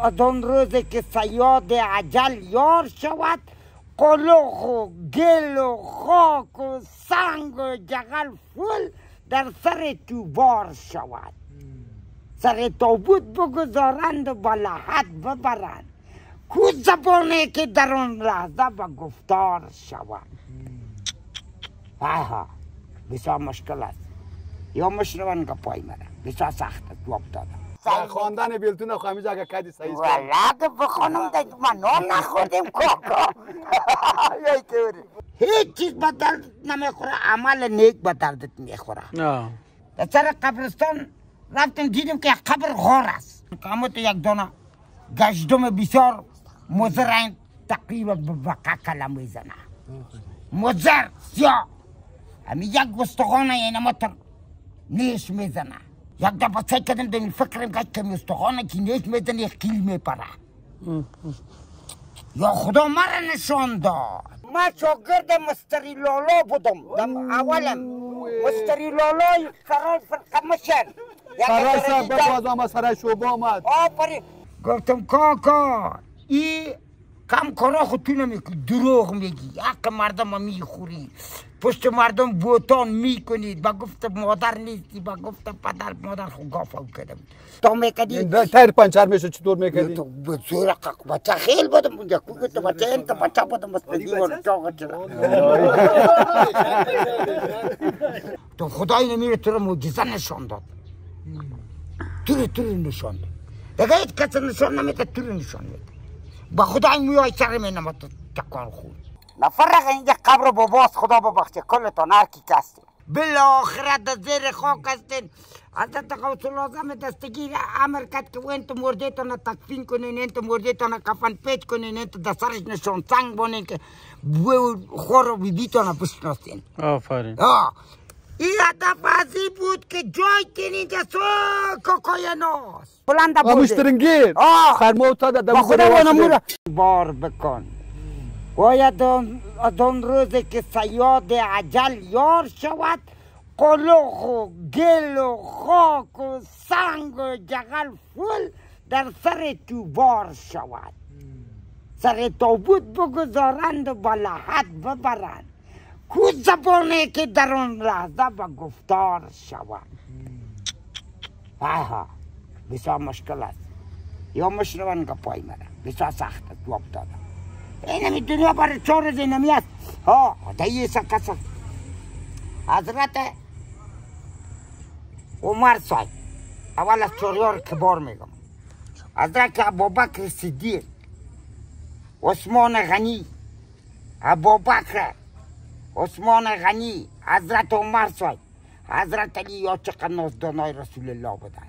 از آن روزی که سیاد عجل یار شود قلوخ و گل و خاک و سنگ و جغل فول در سر تو بار شود. سر تابوت بگذارند و با ببرند. کو زبانه که در آن لحظه به گفتار شود. ها بسیار مشکل است. یا مشنون گپای مرا بسیار سخت است در خواندن بیلتون خو همیشه اگه کدی صحیح است والا که بخونم در ما نان نخوردیم کاکا. یای کوری هیچ چیز بدل نمی‌خوره عمل نیک به دردت می‌خوره. در سر قبرستان رفتیم دیدیم که یک قبر غار است. تو یک دانه گشتم بسیار مزرین تقریبا به بقا کلم می‌زنه. مزر سیاه. همین یک گستخانه یعنی ما تر نیش می‌زنه. یک دفعه فکر کردم در این فکرم گشت که گستخانه که نیش می‌زنه یک کیل میپره یا خدا مرا نشان داد ما شاگرد مستری لالا بودم دم اولم مستری لالا فرای فرقه مشر یک سرای درجه صاحب دار. باز آمد سرای شعبه آمد آفرین گفتم کاکا ای کم کارا خود تو نمی‌کنی دروغ میگی. حق مردم رو می‌خوری. پشت مردم بوتان می‌کنید. با گفت مادر نیستی با گفت پدر مادر خود گافو کردم تو می‌کنی این تایر پنچر میشه چطور می‌کردی تو بزرگ بچه خیل بودم اونجا. کوگه تو بچه این تو بچه بودم بس چاقه چرا تو خدای نمیره تو رو معجزه نشان داد. تو رو تو رو نشان داد. دیگه هیچ کس نشان نمیده تو رو نشان میده با خدای میای سر می نمید تو تکان خود نفرق اینجا قبر باباست خدا ببخشه کلتان هر کی کستین بالاخره در زیر خاک هستین. حضرت غوث العظم دستگیر امر کرد که این تو مردیتان تکفین کنین این تو مردیتان کفن پیچ کنین این تو در سرش نشان سنگ بانین که بو خور و بیبیتان بشناسین. آفرین. آه. این هدف ازی بود که جای تین اینجا سو کاکای ناس بلنده مشترنگیر. خرمو تا در با خدا ونمورا بار بکن. باید از آن روزی که سیاد عجل یار شود قلوخ و گل و خاک و سنگ و جغل فول در سر تو بار شود. سر تابوت بگذارند و با لحد ببرند. کو زبانه که در آن لحظه به گفتار شود ها بسیار مشکل است. یا مشنون گپای مرا بسیار سخت است جواب دادم. اینمی دنیا برای چهار روز اینمی است. ها دیسا کسا حضرت عمر صاحب اول از چوریار کبار میگم. حضرت ابوبکر صدیق عثمان غنی ابوبکر عثمان غنی حضرت عمر صاحب حضرت علی یا چقدر نازدانای رسول الله بودن.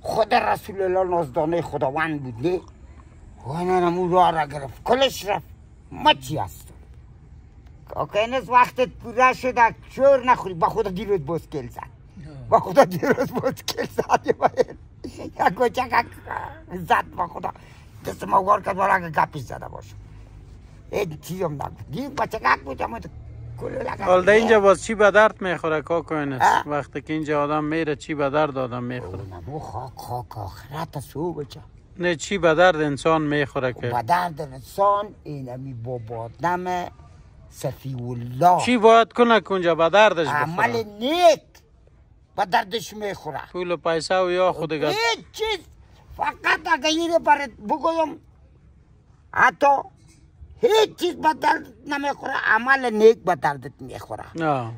خود رسول الله نازدانه خداوند بود نه؟ نمو راه را گرفت کلش رفت. ما چی هست کاکا اینس وقتت پورا شده شور نخوری. با خدا دیروز بسکل زد. با خدا دیروز بسکل زد. یک کوچک زد با خدا. دست ما وار کرد اگه گپش زده باشه. این چیزم نگفت. دیر بچگک بود؟ اما کلو لگه حال در اینجا باز چی به درد می‌خوره کاکو اه. اینس وقتی که اینجا آدم میره چی به درد آدم می‌خوره؟ نمو خاک خاک آخرت سو بچه. نه چی به درد انسان می‌خوره که؟ و درد انسان اینمی بابا دم صفی الله چی باید کنه که اونجا به دردش عمل بخوره؟ نیک به دردش می‌خوره. پول و پیسه و یا خود هیچ چیز. فقط اگه اینه برات بگویم حتی هیچ چیز درد نمی‌خوره عمل نیک دردت می‌خوره. آه.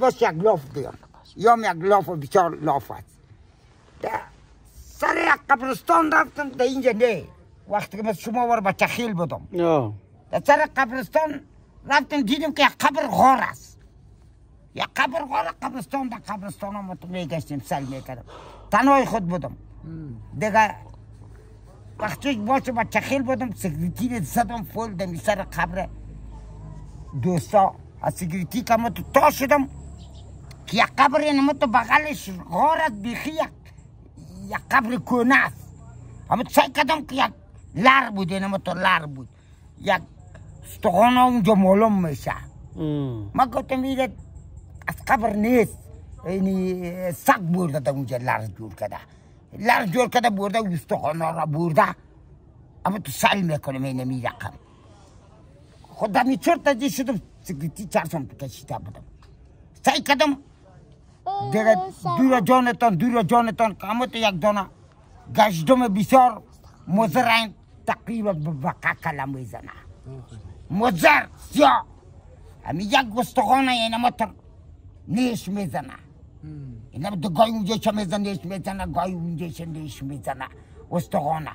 بس یک لاف دیگم یا یک لاف و بسیار لاف است. سر یک قبرستان رفتم در اینجا نه. وقتی که من شما وار بچه خیل بودم. در سر قبرستان رفتم دیدم که یک قبر غار است. یک قبر غار قبرستان در قبرستان هم میگشتیم سل می‌کردم. تنهای خود بودم. دیگه وقتی باشه بچه خیل بودم سکریتی زدم فول دمی سر قبر دوستا از سکریتی که ما تو تا شدم که یک قبر اینم تو بغلش غار است بیخی یک یک قبر کونه است اما سعی کردم که یک لر بود اینم تو لر بود یک استخانه اونجا معلوم میشه. ما گفتم اینه از قبر نیست اینی سگ برده اونجا لرز جور کرده لر جور کرده برده استخوانا را برده. اما تو سل می‌کنه این نمی رقم خود دمی چرت ازی شدم سکریتی چرسم کشیده بودم. سعی کردم دیگه دور جانتان دور جانتان که اما تو یک دانه گشتم بسیار مزرین تقریبا به بقا کلم می‌زنه. مزر سیاه. همی یک استخانه این اما تر نیش می‌زنه. اینا دو گای اونجا چه می‌زنه نیش می‌زنه گای اونجا چه نیش می‌زنه. استخانه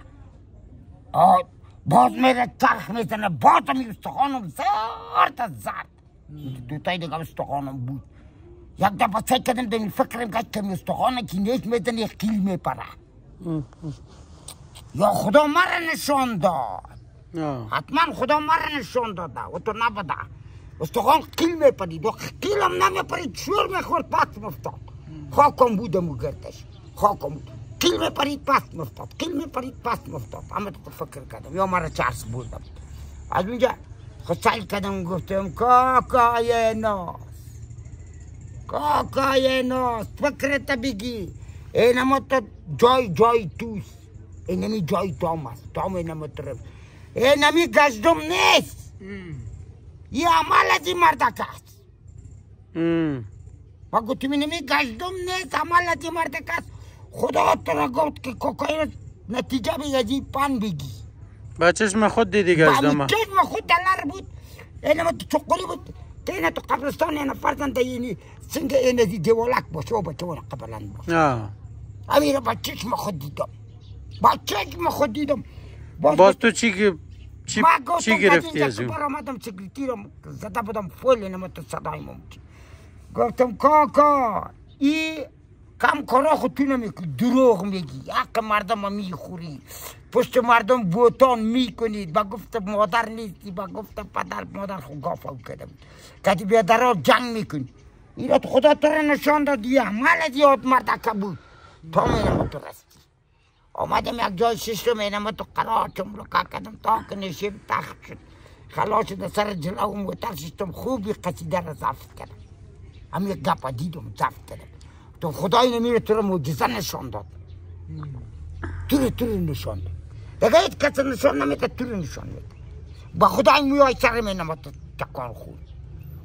آه باز میره چرخ می‌زنه. باز می استخانم زرد زرد. دوتای دیگه استخانم بود. یک دفعه سعی کردم دمی فکرم که کمی استخانه که نیش می‌زنه خیل میپره. یا خدا مرا نشان داد. حتما خدا مرا نشان داده و تو نبوده استخوان قیل میپرید. و قیلم نمیپرید شور می‌خورد پس مفتاد خاکم بودم و گردش خاکم بود قیل میپرید پس مفتاد قیل میپرید پس مفتاد اما تو فکر کردم یا مرا چرس بودم از اونجا خود سعی کردم گفتم کاکای ناس کاکای ناس فکرت بگی اینما تو جای جای توست اینمی جای تام است تام اینما طرف اینمی گشتم نیست یه عمل از این مردک است. و گفتم اینمی گشتم نیست عمل از این مردک است خدا تو را گفت که کوکاین نتیجه بگی از این پن بگی با چشم خود دیدی گشتم با چشم خود دلار بود اینما تو چقلی بود تینا تو قبرستان اینا فرزند اینی سنگ این از دیوالک باشه و بچه ورا قبلن باشه را با چشم خود دیدم با چشم خود دیدم باز تو چی که- چی, ما گفتم چی گرفتی از که او برآمدم سکرتیر رو زده بودم فول اینم تو صدای ممکن گفتم کاکا ای کم کارا خود تو نمی‌کنی دروغ میگی. حق مردم رو می‌خوری. پشت مردم بوتان می‌کنید با گفت مادر نیستی با گفت پدر مادر خود گافا کرده بود. کتی بیادرها جنگ می‌کنی. اینا تو خدا تو را نشان داد یه عمل یاد مردکه بود. تا مینم تو رستی آمدم یک جای ششم اینم تو قرار چمرو کردم تا که نشیم تخت شد. خلاص شد سر جلو موتر ششتم خوبی قصیده را زفت کردم. هم یک گپا دیدم کردم تو خدای نمیره تو رو معجزه نشان داد. تو رو تو رو نشان داد. دیگه هیچ کس نشان نمیده تو رو نشان میده. با خدای میای سر مینم تو تکان خون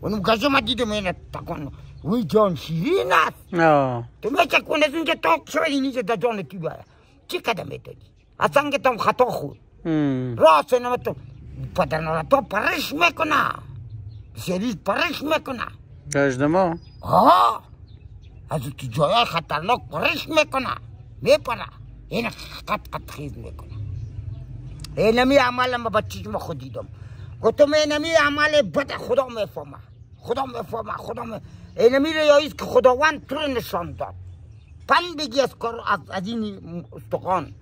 اونم گجه ما دیدم اینه تکان وی جان شیرین است. تو میشه کنه از اونجا تا شوی اینجا در جان تو باید چی کده می‌تونی اصلا که تم خطا خود. راست نمه تو پدرنالا تو پرش می‌کنه سریش پرش می‌کنه گشتم ها از تو جای خطرناک پرش می‌کنه. میپره. این قط قط خیز می‌کنه. اینمی عمل ما با چشم خود دیدم گفتم اینمی عمل بد خدا می‌فهمه. خدا می‌فهمه خدا می اینمی ریاییست که خداوند تو نشان داد. پن بگی از کار از, از این استخوان.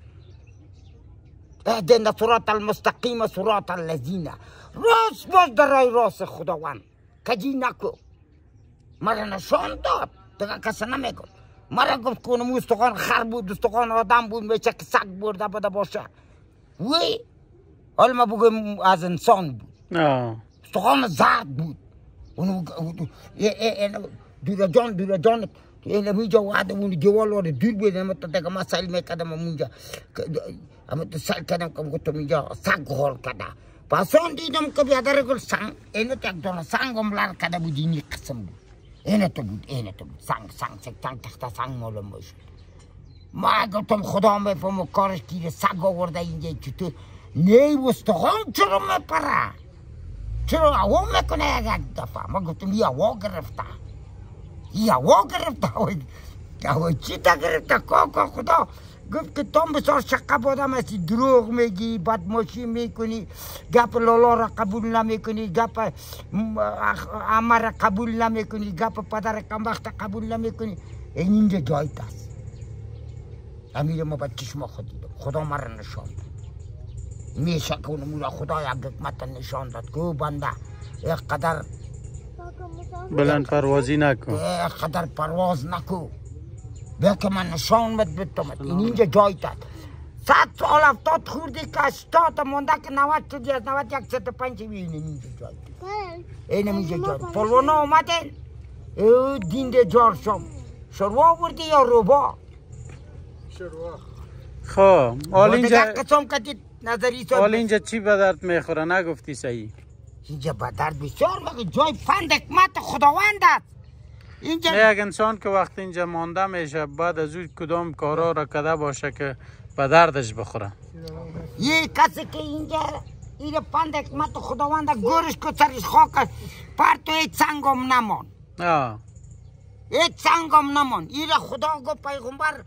اهدنا صراط المستقیم صراط الذین. راست باز در راه راست خداوند. کجی نکو. مرا نشان داد. دیگه کسی نمی‌گفت. مرا گفت که اونم استخوان خر بود استخوان آدم بود میشه که سگ برده بوده باشه. وی حالا ما بگم از انسان بود. استخوان زرد بود. اونو دور جان دور جان این میجا وعده اون جوال وارد دور بود اما تو دیگه ما سل می‌کردم اونجا اما تو سل کردم که گفتم اینجا سگ غول کرده. پس آن دیدم که بیادر گل سنگ اینو یک دونه سنگ هم لر کرده بود اینی قسم بود. اینه تو بود اینه تو بود. سنگ سنگ سنگ سنگ تخته سنگ معلوم باشد ما گفتم خدا میفهم کارش گیره سگ آورده اینجا چطور نه استخوان چرا میپره؟ چرا هوا می‌کنه یک دفعه؟ ما گفتم یه هوا گرفته. یه هوا گرفته. هوا چی تا گرفته؟ کاکا خدا. گفت که تو بسیار شقب آدم هستی دروغ میگی بدماشی می‌کنی گپ لالا را قبول نمی‌کنی گپ امر را قبول نمی‌کنی گپ پدر کم وقت قبول نمی‌کنی. این اینجا جایت است امیر ما با چشم خود دیدم خدا مرا نشان داد. میشه که اون مولا خدا یک حکمت نشان داد. که بنده یک قدر بلند پروازی نکن. یک قدر پرواز نکو. بیا که من نشان بد بتومد این اینجا جای داد صد سال افتاد خوردی که اشتاد مونده که نوت شدی از نوت یک ست پنج این اینجا جای داد این اینجا جای داد پلوانا آمدن او دینده جار شم شروع بردی یا روبا شروع خب حال اینجا قسم کدید نظری تو حال اینجا چی به درد می‌خوره نگفتی صحیح اینجا به درد بسیار جای فند حکمت خداوند است اینجا یک انسان که وقت اینجا مانده میشه بعد از اون کدام کارا را کده باشه که به دردش بخوره. یه کسی که اینجا این پند حکمت خداوند گورش که سرش خاک است. پرتو هیچ سنگم نمان هیچ سنگم نمان این خدا گفت پیغمبر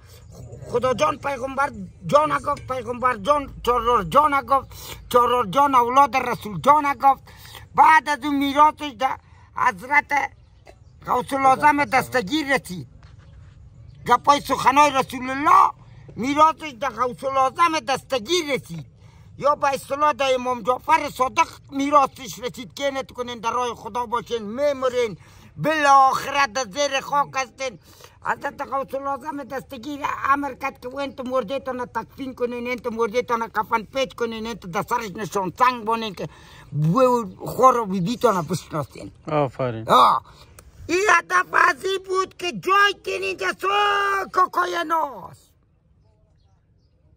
خدا جان پیغمبر جان گفت پیغمبر جان چرار جان گفت چرار جان اولاد رسول جان گفت بعد از اون میراثش ده حضرت غوث العظم دستگیر رسید گپای سخنای رسول الله میراثش ده غوث العظم دستگیر رسید یا به اصطلاح ده امام جعفر صادق میراثش رسید که نت کنین در راه خدا باشین میمرین بالاخره در زیر خاک هستین حضرت غوث العظم دستگیر امر کرد که انت مرده تان تکفین کنین انت مرده تان کفن پیچ کنین انت در سرش نشان سنگ بانین که خور و بیبی تان بشناسین آفرین آه. این هدف از این بود که جای تین اینجا سو کوکایناس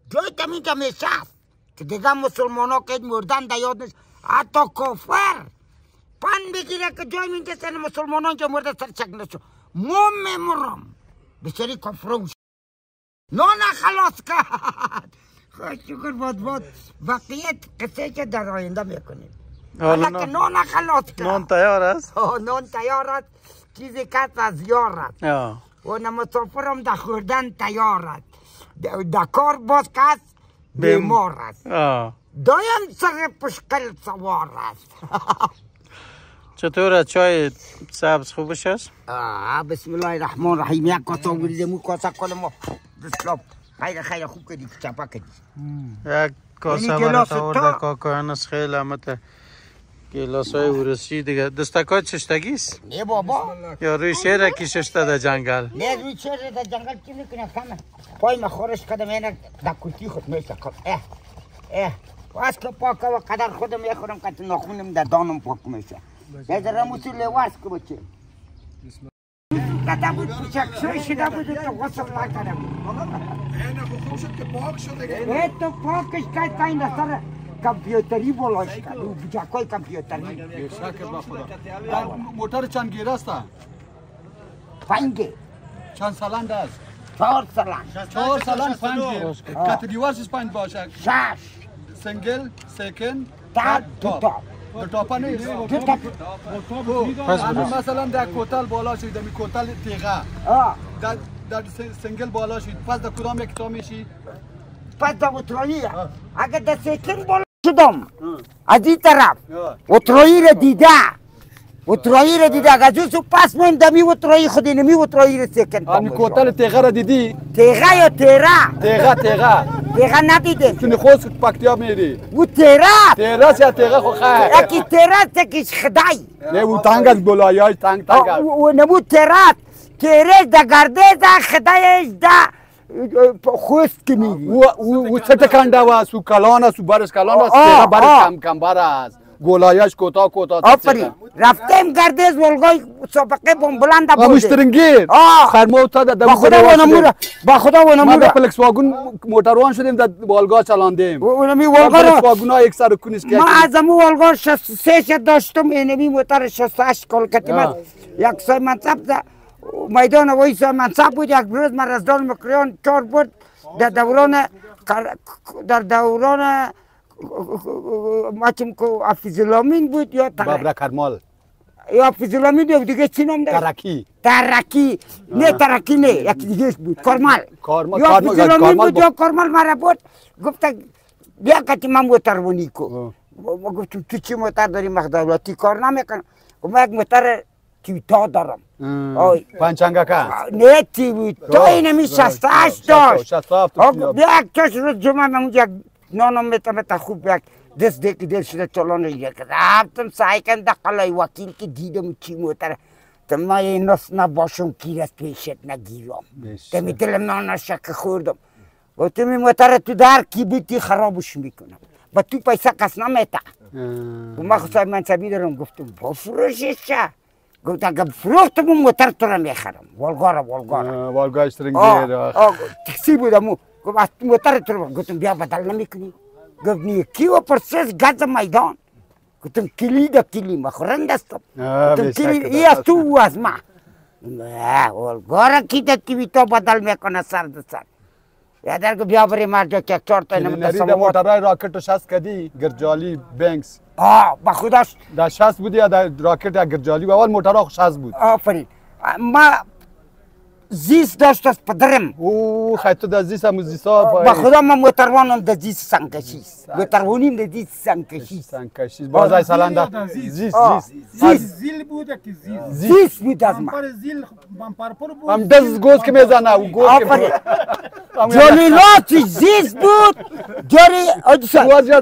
جای تم اینجا میشست که دیگه مسلمان ها که مردن در یاد نیست حتی کافر پن بگیره که جای اینجا سن مسلمان ها اینجا مرده سر چک نشو. مو میمرم بسری کافروش نان خلاص کرد. خوش شکر باد باد. بقیه قصه که در آینده می‌کنیم. حالا که نان, خلاص کرد. نان تیار است؟ نان تیار است. چیزی کس از یار است. و نه مسافرم در خوردن تیار است. در کار باز کس بیم- بیمار است. دایم سر پشکل سوار است. چطور چای سبز خوبش است؟ بسم الله الرحمن الرحیم. یک کاسه بریدم اون کاسه کنم و بسلام. خیر خیر. خوب کردی. چپا کردی. یک کاسه یعنی برات گلاس آورده تا؟ کاکاینس خیلی همت گلاس های ورسی دیگه. دستکای چشتگی است نه بابا. یا روی شیر کی ششته در جنگل؟ نه روی چهره در جنگل چی می‌کنه؟ کمه پای ما خورش اینه؟ در کلتی خود میشه. کن اه اه. واس که پاکه و قدر خودم می‌خورم که تو نخونم در دانم پاک میشه. ذره موسی لواس که بچه. کتا بود شوی شده بود تو غسل نکردم. خوب شد که پاک شده تو پاکش که تا این سر کمپیوتری بلاش کرد او بچکای کمپیوتری شکر با خدا در موتر چند گیره است پنگه چند سالند است چهار سلام چهار سالند پنج گیر کاتریوارش پنج باشه شش سنگل سکن تا دو تا دو تاپا نیست دو تا پس همین مثلا در کوتل بالا شد در کوتل تیغه آه در در س- سنگل بالا شد پس در کدام یک تا میشی پس در اترایی اگه در سکن بالا شدم از این طرف اترایی را دیده اترایی را دیده اگه جوسو پس من دمی اترایی خودی نمی اترایی را سکن بشم. کوتل تیغه را دیدی تیغه یا تیره تیغه تیغه تیغه ندیده چون خوز پکتیا میری او تیره است یا تیغه خو خیر یکی تیره است یکیش خدای نه او تنگ از گلایی های تنگ تنگ است و نمو تیره تیره در گرده ده خدایش ده خوست که میری او او کنده و سو کلان است سو برش کلان است. برش کم کم بر است. گلایش کوتا کوتا آفرین. رفتیم گردز ولگای سابقه بلند و بوده مشترنگیر. خرما در با خدا و نمورا با خدا و ما در نمورا فلکس واگن موتروان شدیم در بالگاه چلاندیم. و نمی ولگا واگن ها یک سر و کنیش ما از امو ولگا شست سه شد داشتم اینمی موتر شست هشت کلکتی من یک سای منصب ده میدان وای منصب بود یک روز من رزدان مکریان چار بود در دوران در دوران مچم که افیزلامین بود یا. بابرا کرمال یا افیزلامین بود دیگه چی نام داشت؟ ترکی ترکی نه ترکی نه یکی دیگه بود کارمال کارمال- یا کارمال بود یا کارمال مرا بود گفت بیا کتی من موتر ونی کو ما گفتم تو چی موتر داری مخدولاتی کار نمی‌کنم گفت من یک موتر تیوتا دارم آی. پنچنگه که نه تیوتا اینمی شستهش داشت. شست هفت آقا بیا. یک کش روز جمعه اونجا یک نانم میتا میتا خوب یک دست دیگه دل شده چلانش یک رفتم سعی کن دقلای وکیل که دیدم چی موتر تو ما این نس نباشم کیر از پیشت نگیرم. تمی دلم نانا شک خوردم. گفتم این موتر تو در کی بیتی؟ خرابش می‌کنم. با تو پیسه کس نمیتا. و ما صاحب منصبی دارم. گفتم بفروشش چه گفت اگه فروختم اون موتر تو رو می‌خرم. والگارا والگارا اشترنگیر آه تاکسی بودم گفت از موتر تو گفتم بیا بدل نمی‌کنی. گفت نی کیو پرسس گز میدان. گفتم کلی دا کلی مخورند هستم آه، گفتم بیشک کلی که ای از تو او از ما نه اولگارا کی کیوی تو بدل می‌کنه سر ده سر. یادر گفت بیا بریم هر جا که چهار تا اینم دستم آورد. موترهای راکت رو شست کردی گرجالی بنکس. آه با خداش در شست بودی یا در راکت یا گرجالی و اول موترها شست بود. آفرین. ما زیست داشت از پدرم. او خیلی تو در زیست هم زیسا با خدا ما موتروانم در زیست سنکشیست موتروانیم در زیست سنکشیست سنکشی بازای سالان در زیست. زیست زیست. زیل بوده که زیل زیست. بود از ما بمپر زیل بمپر پر بود. هم دست گوز که می‌زنه او گوز آفرین. که هم جالی راست زیست بود.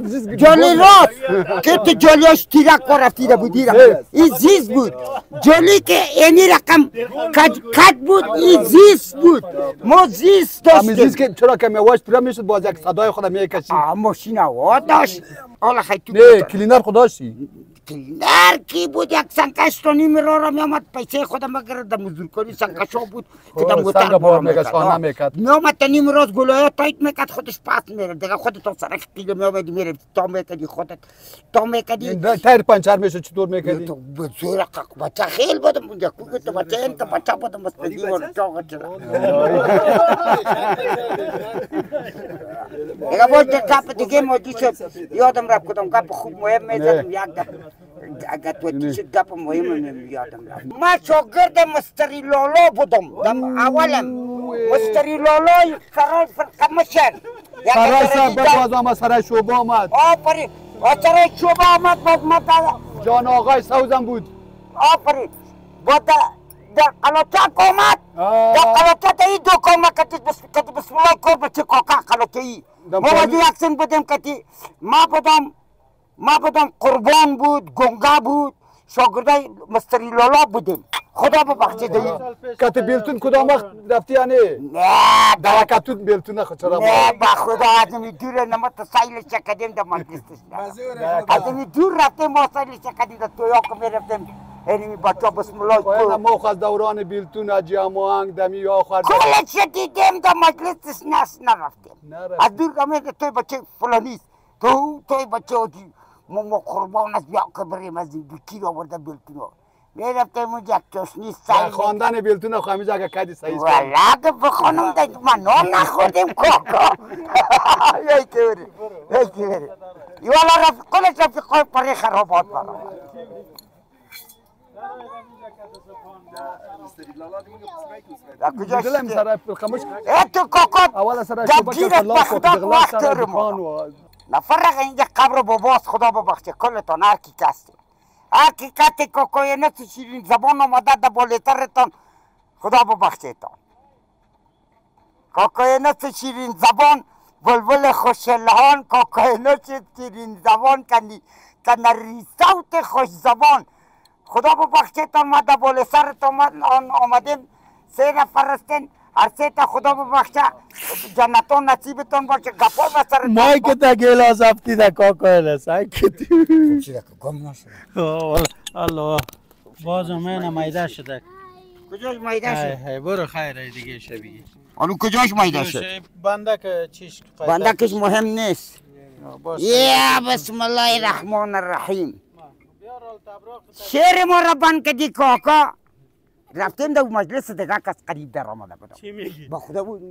زیست جالی راست که تو جالیاش تیرک رفتیده بودی را این زیست بود. جالی که اینی رقم کج بود این زیست بود. ما زیست همین زیست داشتیم که چرا که میواش پیرا می‌شد؟ باز یک صدای خود می‌کشید. ماشین هوا داشت. حالا خیلی نه کلینر خداشی کلینر کی بود؟ یک سنکش تو نیم را را میامد پیسه خودم مگر در مزدور کنی سنکش ها بود که در آه، موتر بار می‌کرد،. میامد تا نیم راز گلایه تایت می‌کرد. خودش پس میره دیگه خودت تو سرک دیگه میامدی میره تا می‌کردی خودت. تا می‌کردی تایر پنچر می‌شد. چطور می‌کردی تو بزرگ قق بچه خیل بودم. اونجا کوگه تو بچه این تو بچه بودم. بس به دیوار چاقه چرا دیگه یک گپ دیگه موجی شد. یادم رفت کدام گپ خوب مهم می‌زدم. یک گتوتیش گپ مهم یادم رفت ما شاگرد مستری لالا بودم. اولم. مستری لالای فرار فرقه مشن فرار صاحب باز آمد سرای شعبه آمد. آفرین. سرای شعبه آمد باز ما جان آقای سوزم بود. آفرین. با در قلاتاک آمد. در قلاتاک ای دو کار ما کتی بسم الله کار بچه کاکا قلاته ای ما باید یک سن بدم کتی. ما بدم ما بودم قربان بود گنگا بود. شاگردای مستری لالا بودیم. خدا ببخشید. کت بیلتون کدام وقت رفتی یا نه نه در کتون بیلتون خود چرا نه با خدا از این دور نما تا سایل چکدیم در مجلس از این دور رفتیم ما سایل چکدیم در تویا که می رفتیم اینی بچه بسم الله باید کور ما خود از دوران بیلتون اجی اموانگ دمی آخر کلش دیدیم در مجلس نس نرفتیم. از دور کمی که توی بچه فلانیست تو توی بچه آجی ما قربان از بیا بریم از دوکی رو آورده بیلتون ها می رفتیم اونجا چشنی در سایل خواندن بیلتون خواهمیز اگه کدی صحیح است. والا که بخونم در ما نام نخوردیم کاکا یای که بری یای که بری. والا رفت کلش رفیق پری خرابات برا. در کجا دیدلم شده؟ سرای خمش ای تو کاکا اول سرای در شعبه که گیرت خلاص نفرق اینجا قبر باباست خدا ببخشه. کلتان هر کی کی کتی کاکای نت شیرین زبان آمده در بالاترتان خدا ببخشیتان کاکای نت شیرین زبان بلبل خوشلهان کاکای نت شیرین زبان کنی کنری صوت خوش زبان خدا ببخشیتان ما در بالا سرتان آن- آمدیم. سه نفر هستین هر سه تا خدا ببخشه جنتان نصیبتان باشه. گپا سرتان مای که تا گلاس افتی دا کاکا الس ای که گم نشد. الله. باز من میده شده کجاش های شد؟ برو خیر دیگه شبیه آنو کجاش میده شد؟ بنده که چیش بنده کش مهم نیست. یا بسم الله الرحمن الرحیم. شعر ما را بند کدی کاکا. رفتیم در مجلس دیگه کس قریب در آمده بودم. چی میگی؟ با خدا بود.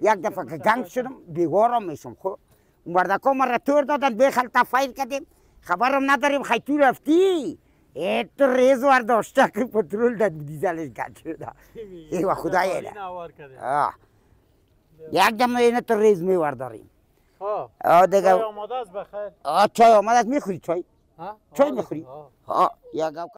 یک دفعه که گنگ شدم بیگارم میشم. خب اون مردکا ما را تور دادن بخل تفایل کردیم. خبرم نداریم خیلی تو رفتی. ای تو ریز ورداشته که پترول داد دیزلش گند شده. ای و خدا یه. یک دم اینه تو ریز میورداریم ها آه دیگه چای آماده است؟ بخیر. آه چای آمد است. می‌خوری چای؟ چای می‌خوری؟ آه. گپ